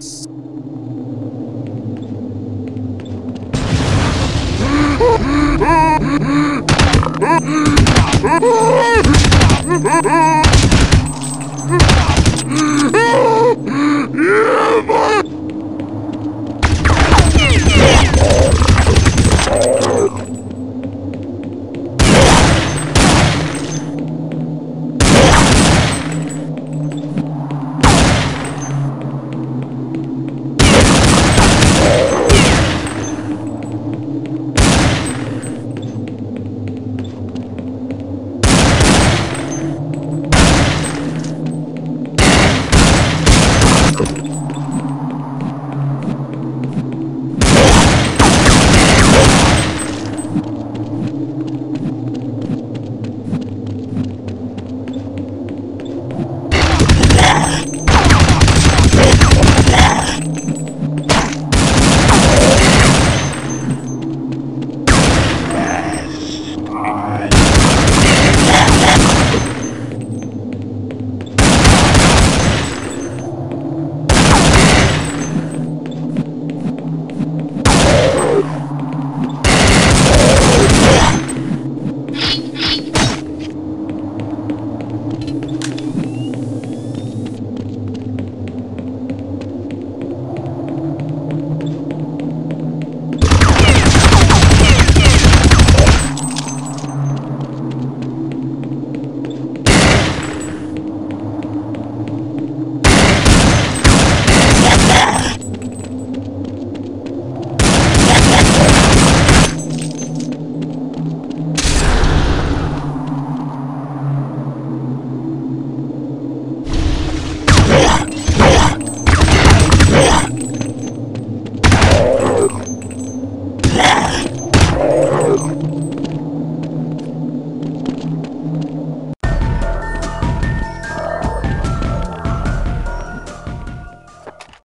Yeah.